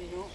比如